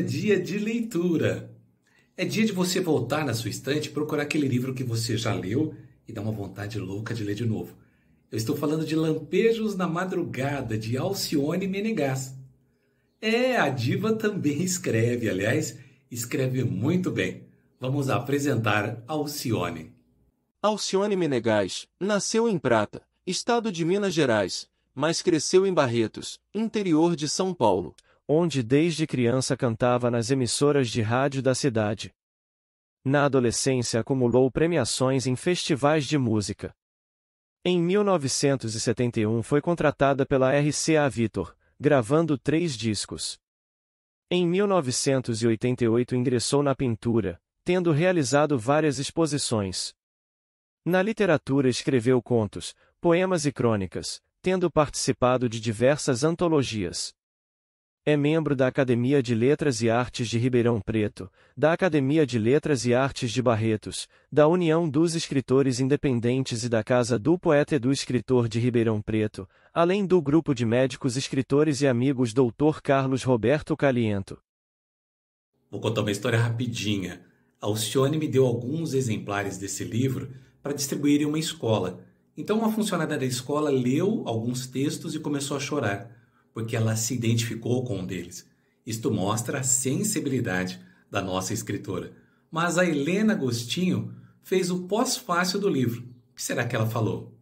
dia de leitura. É dia de você voltar na sua estante e procurar aquele livro que você já leu e dar uma vontade louca de ler de novo. Eu estou falando de Lampejos na Madrugada, de Alcione Menegas. É, a diva também escreve, aliás, escreve muito bem. Vamos apresentar Alcione. Alcione Menegas nasceu em Prata, estado de Minas Gerais, mas cresceu em Barretos, interior de São Paulo, onde desde criança cantava nas emissoras de rádio da cidade. Na adolescência acumulou premiações em festivais de música. Em 1971 foi contratada pela RCA Victor, gravando três discos. Em 1988 ingressou na pintura, tendo realizado várias exposições. Na literatura escreveu contos, poemas e crônicas, tendo participado de diversas antologias. É membro da Academia de Letras e Artes de Ribeirão Preto, da Academia de Letras e Artes de Barretos, da União dos Escritores Independentes e da Casa do Poeta e do Escritor de Ribeirão Preto, além do grupo de médicos escritores e amigos Dr. Carlos Roberto Caliento. Vou contar uma história rapidinha. Alcione me deu alguns exemplares desse livro para distribuir em uma escola. Então uma funcionária da escola leu alguns textos e começou a chorar porque ela se identificou com um deles. Isto mostra a sensibilidade da nossa escritora. Mas a Helena Agostinho fez o pós-fácil do livro. O que será que ela falou?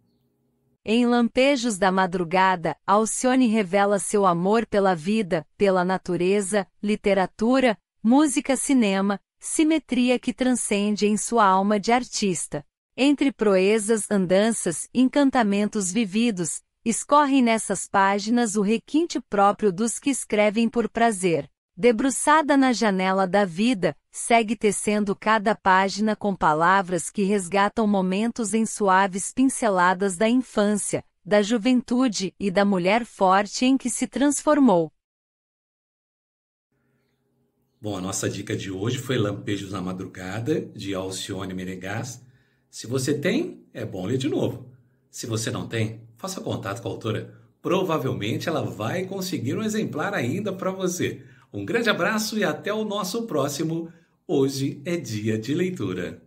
Em Lampejos da Madrugada, Alcione revela seu amor pela vida, pela natureza, literatura, música, cinema, simetria que transcende em sua alma de artista. Entre proezas, andanças, encantamentos vividos, Escorre nessas páginas o requinte próprio dos que escrevem por prazer. Debruçada na janela da vida, segue tecendo cada página com palavras que resgatam momentos em suaves pinceladas da infância, da juventude e da mulher forte em que se transformou. Bom, a nossa dica de hoje foi Lampejos na Madrugada, de Alcione Menegas. Se você tem, é bom ler de novo. Se você não tem, faça contato com a autora. Provavelmente ela vai conseguir um exemplar ainda para você. Um grande abraço e até o nosso próximo. Hoje é dia de leitura.